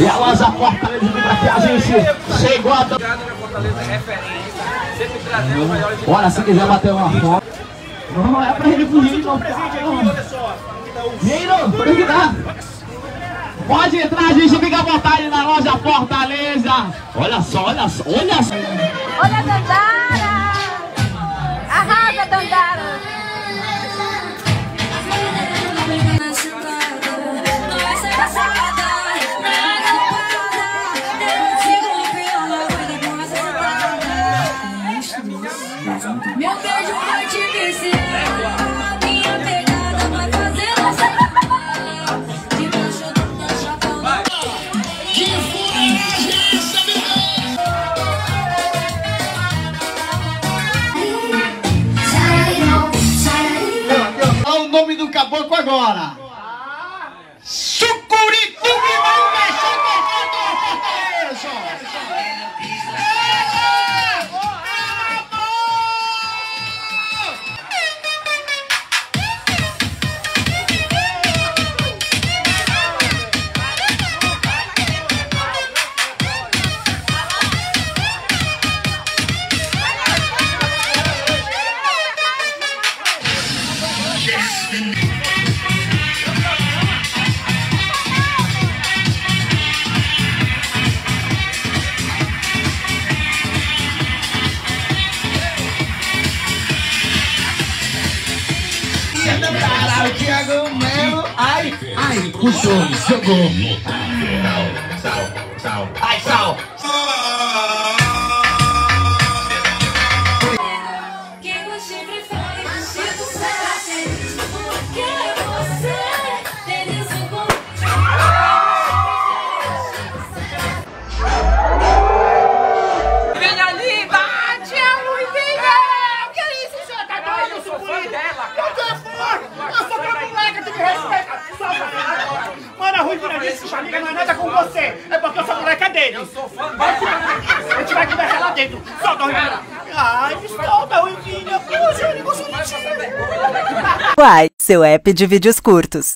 E a loja Fortaleza a gente chegou a... Fortaleza referência, sempre Olha, se quiser bater uma foto. Não é pra ele fugir, não. Só. Menino, por que dá? Pode entrar, gente fica à vontade na loja Fortaleza. Olha só, olha só, olha só. Olha a Meu beijo vai te viciar Minha pegada vai fazer você Debaixo do meu chapéu De Olha o nome do caboclo agora. Sucuritu Para o Thiago Melo. Ai, ai, puxou, jogou. Ai, sal. Quem Mano, a Ruivina disse que amiga não é nada com você. É porque eu sou moleca dele. Eu sou fã Vai! A gente vai conversar lá dentro. Solta, Ruivina. Ai, me solta, Ruivina. Poxa, eu não de ti. Uai, seu app de vídeos curtos.